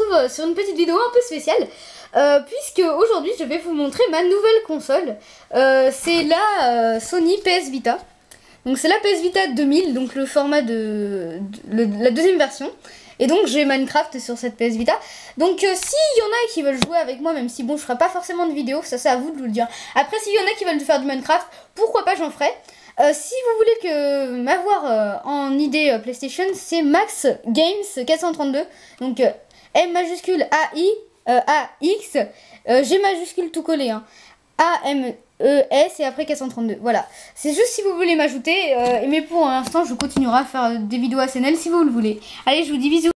une petite vidéo un peu spéciale. Euh, puisque aujourd'hui je vais vous montrer ma nouvelle console. Euh, c'est la euh, Sony PS Vita. Donc c'est la PS Vita 2000, donc le format de, la deuxième version. Et donc j'ai Minecraft sur cette PS Vita. Donc s'il y en a qui veulent jouer avec moi, même si bon je ferai pas forcément de vidéo, ça c'est à vous de vous le dire. Après s'il y en a qui veulent faire du Minecraft, pourquoi pas j'en ferai. si vous voulez que m'avoir en idée PlayStation, c'est Max Games 432. Donc M majuscule AI euh, A, X, euh, G majuscule tout collé. Hein. A, M, E, S et après 432. Voilà. C'est juste si vous voulez m'ajouter. Euh, mais pour l'instant, je continuerai à faire des vidéos SNL si vous le voulez. Allez, je vous dis bisous.